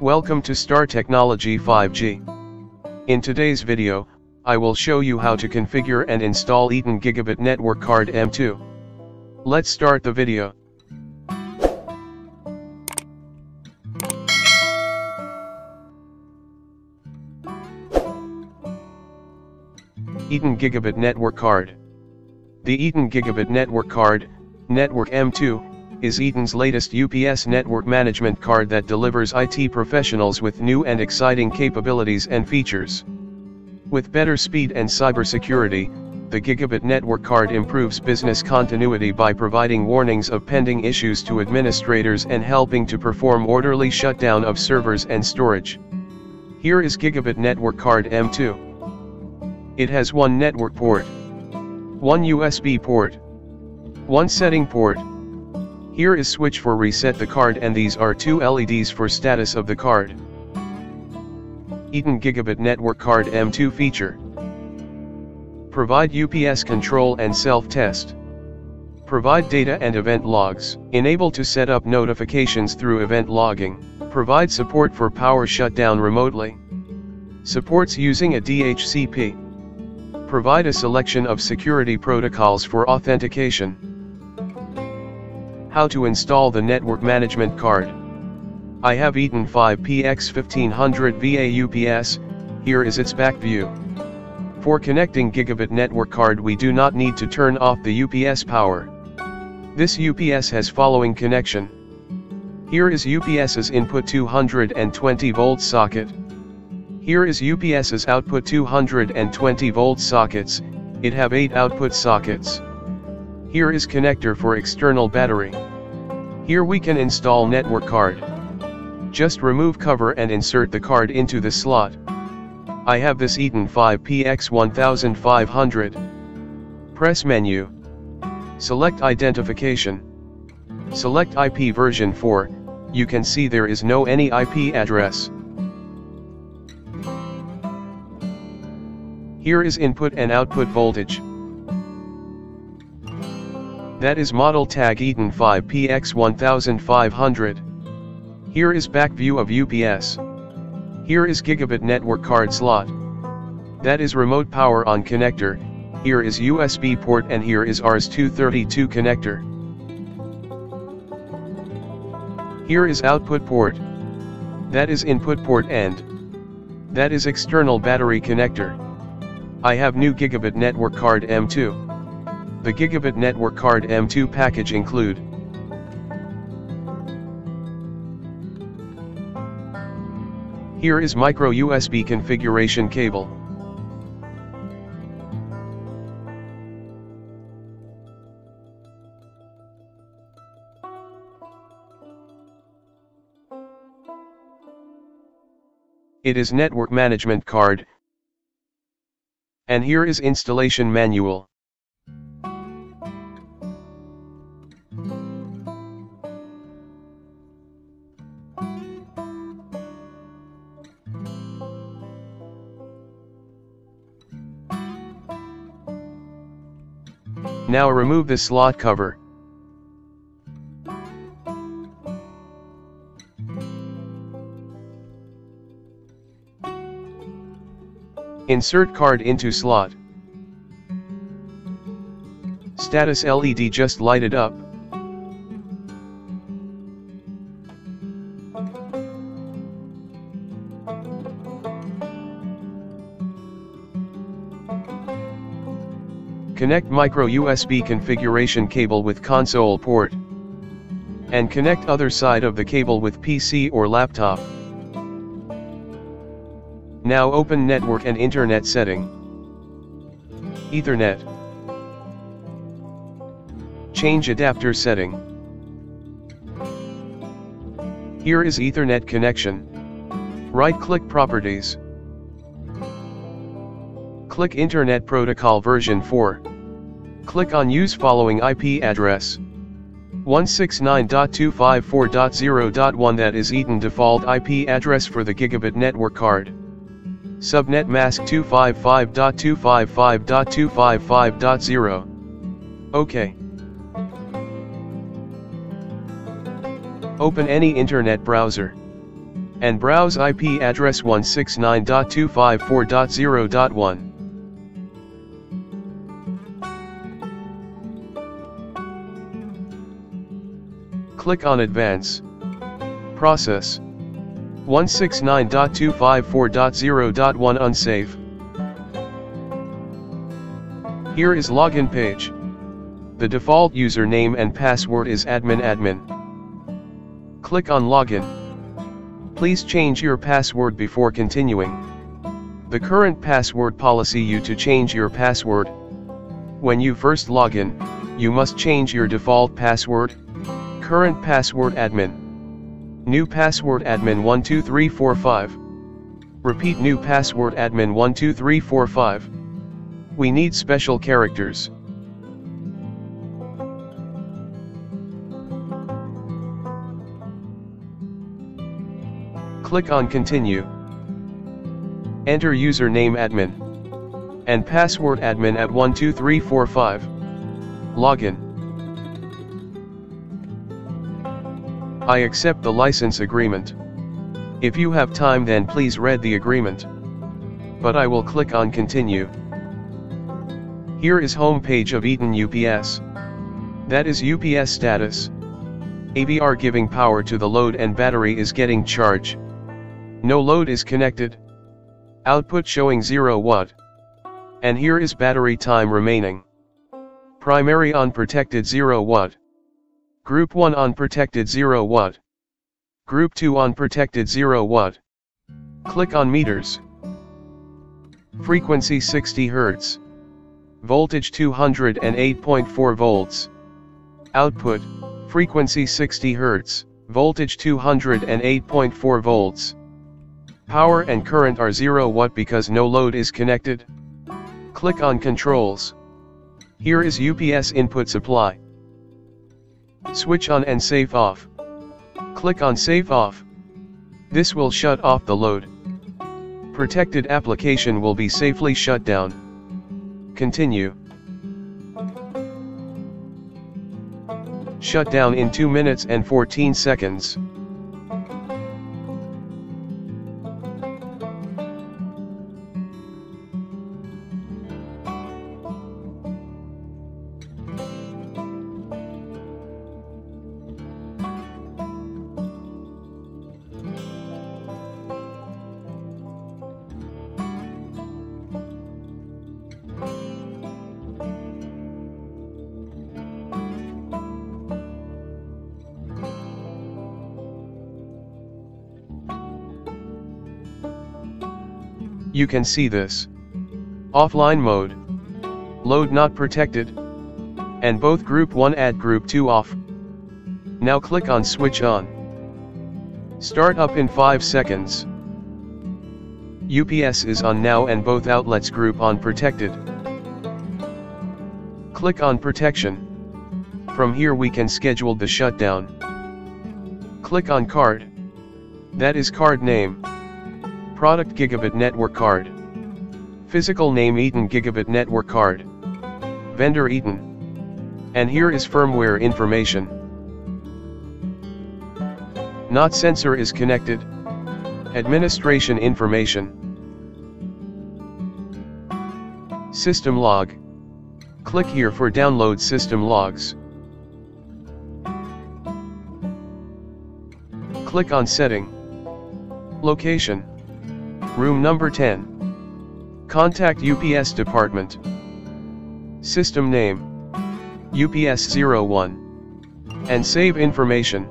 Welcome to Star Technology 5G. In today's video, I will show you how to configure and install Eaton Gigabit Network Card M2. Let's start the video. Eaton Gigabit Network Card. The Eaton Gigabit Network Card, Network M2, is Eaton's latest UPS network management card that delivers IT professionals with new and exciting capabilities and features. With better speed and cybersecurity, the Gigabit network card improves business continuity by providing warnings of pending issues to administrators and helping to perform orderly shutdown of servers and storage. Here is Gigabit network card M2. It has one network port, one USB port, one setting port, here is switch for reset the card and these are two LEDs for status of the card. Eaton Gigabit Network Card M2 feature. Provide UPS control and self-test. Provide data and event logs. Enable to set up notifications through event logging. Provide support for power shutdown remotely. Supports using a DHCP. Provide a selection of security protocols for authentication. How to install the network management card. I have Eaton 5PX1500 VA UPS, here is its back view. For connecting gigabit network card we do not need to turn off the UPS power. This UPS has following connection. Here is UPS's input 220 volt socket. Here is UPS's output 220 volt sockets, it have 8 output sockets. Here is connector for external battery. Here we can install network card. Just remove cover and insert the card into the slot. I have this Eaton 5PX1500. Press menu. Select identification. Select IP version 4, you can see there is no any IP address. Here is input and output voltage. That is model tag Eaton 5PX1500. Here is back view of UPS. Here is gigabit network card slot. That is remote power on connector, here is USB port and here is RS-232 connector. Here is output port. That is input port and. That is external battery connector. I have new gigabit network card M2. The Gigabit Network Card M2 package include Here is micro USB configuration cable. It is network management card. And here is installation manual. Now remove the slot cover. Insert card into slot. Status LED just lighted up. Connect micro USB configuration cable with console port. And connect other side of the cable with PC or laptop. Now open network and internet setting. Ethernet. Change adapter setting. Here is Ethernet connection. Right click properties. Click Internet Protocol version 4. Click on Use following IP address. 169.254.0.1 that is Eaton default IP address for the gigabit network card. Subnet mask 255.255.255.0. OK. Open any internet browser. and browse IP address 169.254.0.1. Click on Advance. Process. 169.254.0.1 Unsafe. Here is login page. The default username and password is admin admin. Click on login. Please change your password before continuing. The current password policy you to change your password. When you first log in, you must change your default password. Current password admin. New password admin 12345. Repeat new password admin 12345. We need special characters. Click on continue. Enter username admin. And password admin at 12345. Login. I accept the license agreement. If you have time then please read the agreement. But I will click on continue. Here is home page of Eaton UPS. That is UPS status. AVR giving power to the load and battery is getting charge. No load is connected. Output showing 0 watt. And here is battery time remaining. Primary unprotected 0 watt. Group 1 unprotected 0 watt. Group 2 unprotected 0 watt. Click on meters. Frequency 60 Hz. Voltage 208.4 volts. Output, frequency 60 Hz, voltage 208.4 volts. Power and current are 0 watt because no load is connected. Click on controls. Here is UPS input supply. Switch on and save off. Click on save off. This will shut off the load. Protected application will be safely shut down. Continue. Shut down in 2 minutes and 14 seconds. You can see this. Offline mode. Load not protected. And both group 1 add group 2 off. Now click on switch on. Start up in 5 seconds. UPS is on now and both outlets group on protected. Click on protection. From here we can schedule the shutdown. Click on card. That is card name. Product Gigabit Network Card. Physical name Eaton Gigabit Network Card. Vendor Eaton. And here is firmware information. Not sensor is connected. Administration information. System log. Click here for download system logs. Click on setting. Location. Room number 10. Contact UPS department. System name. UPS 01. And save information.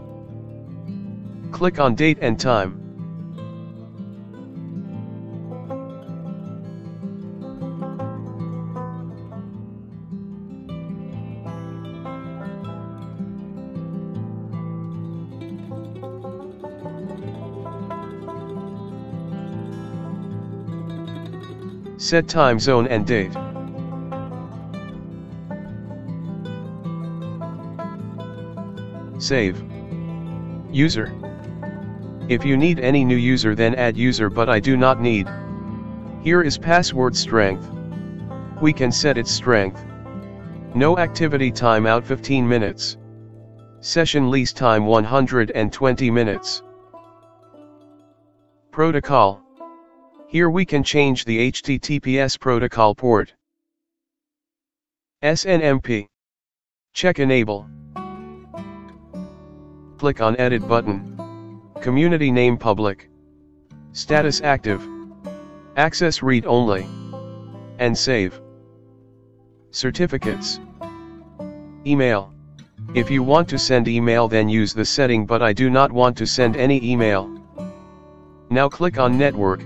Click on date and time. Set time zone and date. Save. User. If you need any new user then add user but I do not need. Here is password strength. We can set its strength. No activity timeout 15 minutes. Session lease time 120 minutes. Protocol. Here we can change the HTTPS protocol port. SNMP. Check Enable. Click on Edit button. Community name public. Status active. Access read only. And save. Certificates. Email. If you want to send email then use the setting but I do not want to send any email. Now click on network.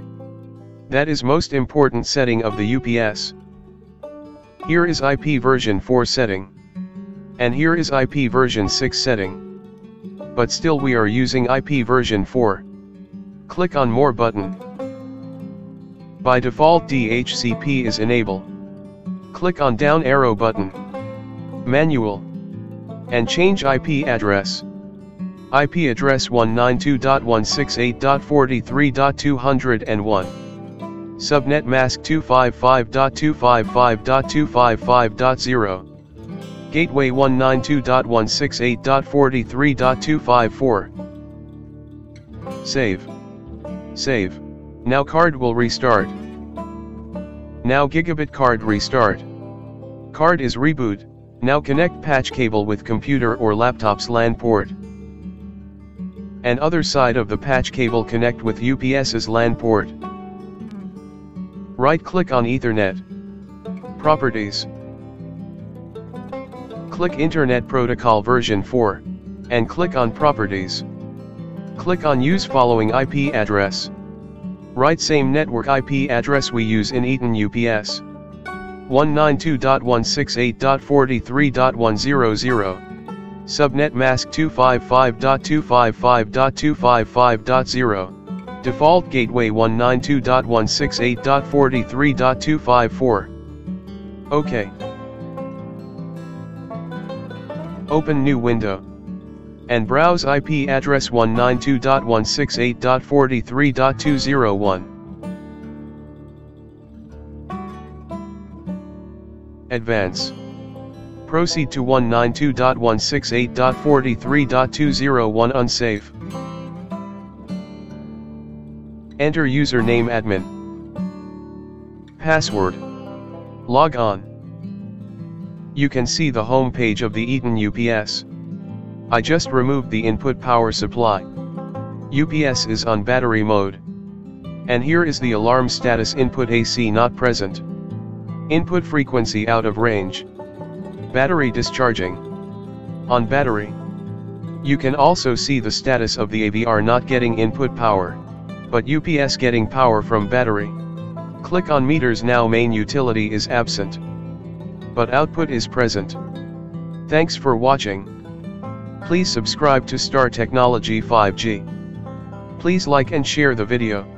That is most important setting of the UPS. Here is IP version 4 setting. And here is IP version 6 setting. But still we are using IP version 4. Click on more button. By default DHCP is enable. Click on down arrow button. Manual. And change IP address. IP address 192.168.43.201. Subnet mask 255.255.255.0. Gateway 192.168.43.254. Save. Save. Now card will restart. Now gigabit card restart. Card is reboot, now connect patch cable with computer or laptop's LAN port. And other side of the patch cable connect with UPS's LAN port. Right click on Ethernet. Properties. Click Internet Protocol version 4, and click on Properties. Click on Use following IP address. Write same network IP address we use in Eaton UPS. 192.168.43.100. Subnet mask 255.255.255.0. Default gateway 192.168.43.254. OK. Open new window. And browse IP address 192.168.43.201. Advance. Proceed to 192.168.43.201 unsafe. Enter username admin. Password. Log on. You can see the home page of the Eaton UPS. I just removed the input power supply. UPS is on battery mode. And here is the alarm status input AC not present. Input frequency out of range. Battery discharging. On battery. You can also see the status of the AVR not getting input power, but UPS getting power from battery. Click on meters now main utility is absent. But output is present. Thanks for watching. Please subscribe to Star Technology 5G. Please like and share the video.